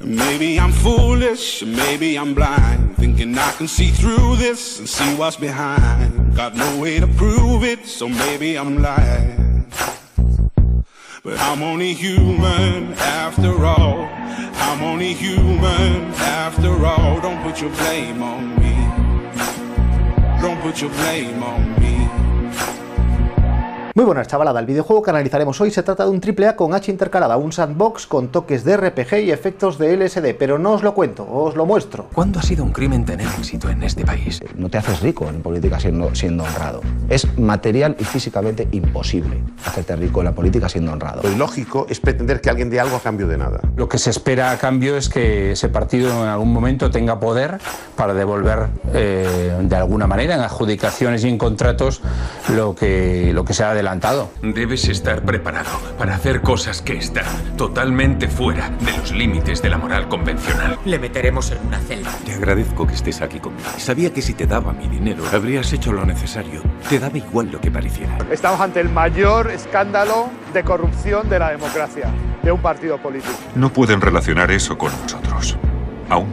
Maybe I'm foolish, maybe I'm blind, thinking I can see through this and see what's behind. Got no way to prove it, so maybe I'm lying. But I'm only human after all. I'm only human after all. Don't put your blame on me. Don't put your blame on me. Muy buenas chavalada, el videojuego que analizaremos hoy se trata de un AAA con H intercalada, un sandbox con toques de RPG y efectos de LSD, pero no os lo cuento, os lo muestro. ¿Cuándo ha sido un crimen tener éxito en este país? No te haces rico en política siendo, siendo honrado. Es material y físicamente imposible hacerte rico en la política siendo honrado. Lo ilógico es pretender que alguien dé algo a cambio de nada. Lo que se espera a cambio es que ese partido en algún momento tenga poder para devolver eh, de alguna manera en adjudicaciones y en contratos lo que, lo que se ha adelantado. Debes estar preparado para hacer cosas que están totalmente fuera de los límites de la moral convencional. Le meteremos en una celda. Te agradezco que estés aquí conmigo. Sabía que si te daba mi dinero, habrías hecho lo necesario. Te daba igual lo que pareciera. Estamos ante el mayor escándalo de corrupción de la democracia, de un partido político. No pueden relacionar eso con nosotros. Aún.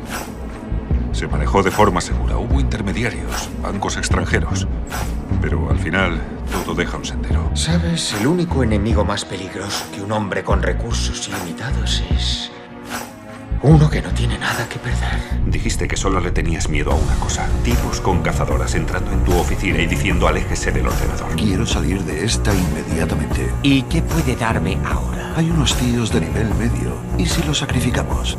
Se manejó de forma segura. Hubo intermediarios, bancos extranjeros. Pero al final todo deja un sendero. ¿Sabes? El único enemigo más peligroso que un hombre con recursos ilimitados es... Uno que no tiene nada que perder. Dijiste que solo le tenías miedo a una cosa. Tipos con cazadoras entrando en tu oficina y diciendo aléjese del ordenador. Quiero salir de esta inmediatamente. ¿Y qué puede darme ahora? Hay unos tíos de nivel medio. ¿Y si los sacrificamos?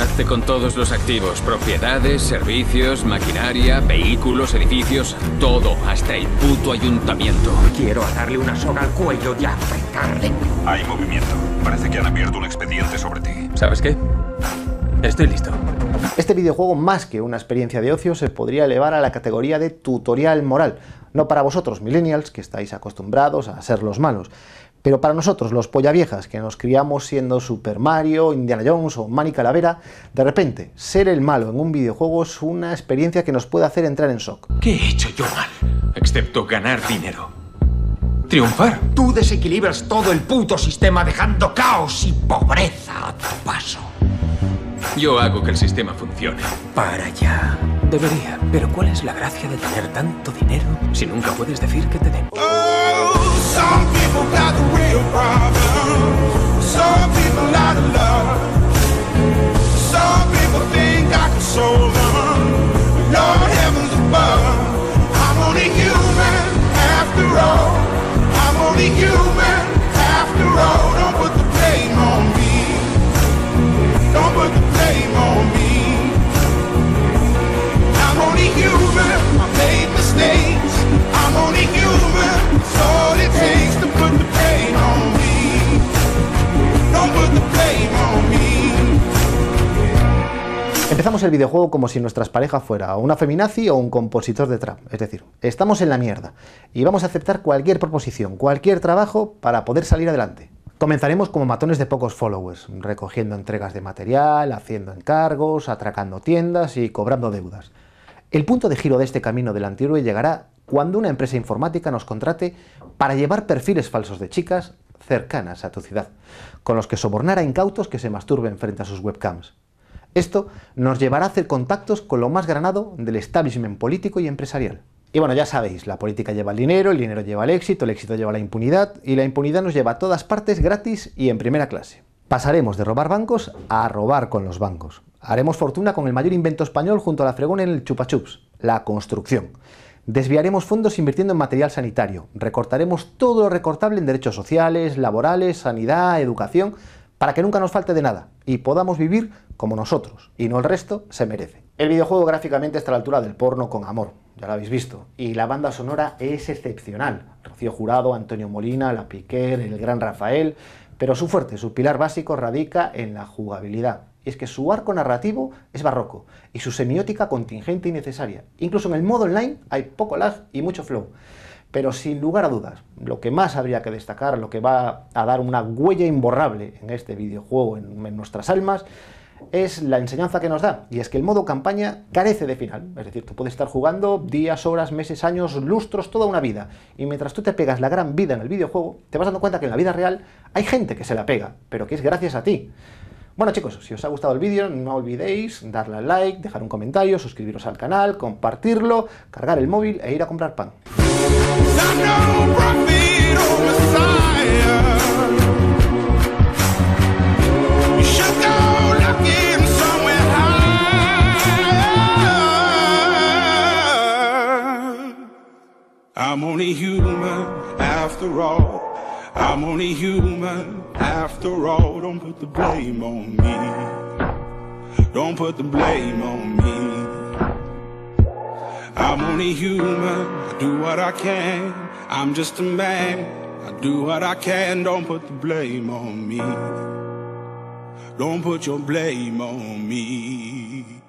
Hazte con todos los activos, propiedades, servicios, maquinaria, vehículos, edificios, todo, hasta el puto ayuntamiento. Quiero atarle una soga al cuello y apretarle. Hay movimiento. Parece que han abierto un expediente sobre ti. ¿Sabes qué? Estoy listo. Este videojuego, más que una experiencia de ocio, se podría elevar a la categoría de tutorial moral. No para vosotros, millennials, que estáis acostumbrados a ser los malos, pero para nosotros, los polla viejas, que nos criamos siendo Super Mario, Indiana Jones o Manny Calavera, de repente, ser el malo en un videojuego es una experiencia que nos puede hacer entrar en shock. ¿Qué he hecho yo mal? Excepto ganar dinero. Triunfar. Tú desequilibras todo el puto sistema dejando caos y pobreza a tu paso. Yo hago que el sistema funcione. Para allá. Debería, pero ¿cuál es la gracia de tener tanto dinero si nunca puedes decir que te den? Oh, some people got the real problem. Some people out of love. Some people think I can solve them. Lord heavens above. I'm only human after all. I'm only human Empezamos el videojuego como si nuestras parejas fuera una feminazi o un compositor de trap. Es decir, estamos en la mierda y vamos a aceptar cualquier proposición, cualquier trabajo para poder salir adelante. Comenzaremos como matones de pocos followers, recogiendo entregas de material, haciendo encargos, atracando tiendas y cobrando deudas. El punto de giro de este camino del antihéroe llegará cuando una empresa informática nos contrate para llevar perfiles falsos de chicas cercanas a tu ciudad, con los que sobornar a incautos que se masturben frente a sus webcams. Esto nos llevará a hacer contactos con lo más granado del establishment político y empresarial. Y bueno, ya sabéis, la política lleva el dinero, el dinero lleva el éxito, el éxito lleva la impunidad y la impunidad nos lleva a todas partes gratis y en primera clase. Pasaremos de robar bancos a robar con los bancos. Haremos fortuna con el mayor invento español junto a la fregona en el chupa chups, la construcción. Desviaremos fondos invirtiendo en material sanitario. Recortaremos todo lo recortable en derechos sociales, laborales, sanidad, educación, para que nunca nos falte de nada y podamos vivir como nosotros y no el resto se merece. El videojuego gráficamente está a la altura del porno con amor, ya lo habéis visto, y la banda sonora es excepcional. Rocío Jurado, Antonio Molina, La Piquer, el gran Rafael, pero su fuerte, su pilar básico radica en la jugabilidad. Es que su arco narrativo es barroco y su semiótica contingente y necesaria. Incluso en el modo online hay poco lag y mucho flow. Pero sin lugar a dudas, lo que más habría que destacar, lo que va a dar una huella imborrable en este videojuego, en, nuestras almas, es la enseñanza que nos da, y es que el modo campaña carece de final. Es decir, tú puedes estar jugando días, horas, meses, años, lustros, toda una vida, y mientras tú te pegas la gran vida en el videojuego, te vas dando cuenta que en la vida real hay gente que se la pega, pero que es gracias a ti. Bueno chicos, si os ha gustado el vídeo no olvidéis darle al like, dejar un comentario, suscribiros al canal, compartirlo, cargar el móvil e ir a comprar pan. I'm only human after all. I'm only human after all. Don't put the blame on me. Don't put the blame on me. I'm only human. I do what I can. I'm just a man. I do what I can. Don't put the blame on me. Don't put your blame on me.